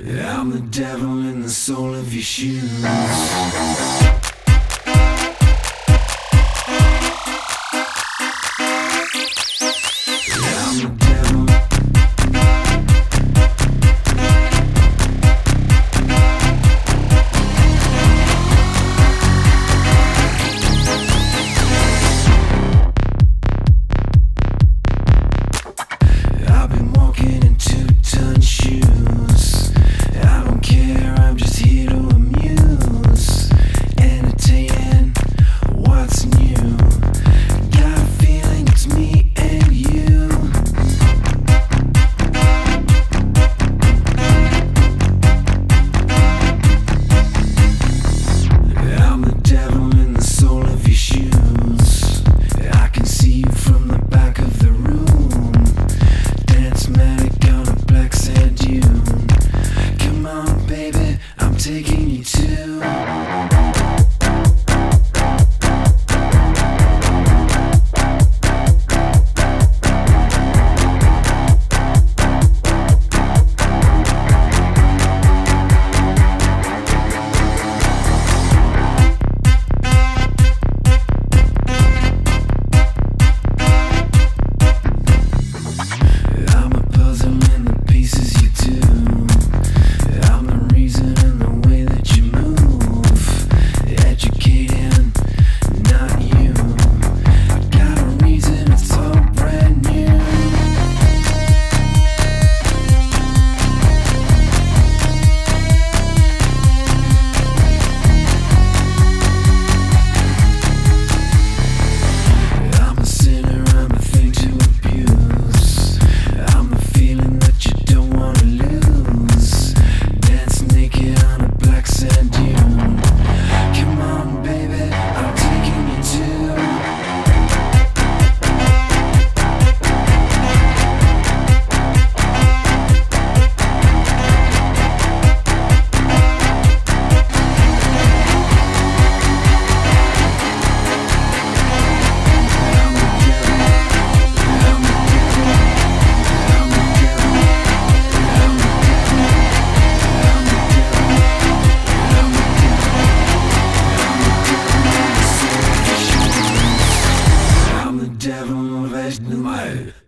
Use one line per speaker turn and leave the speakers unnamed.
I'm the devil in the sole of your shoes. taking you to já vão vais.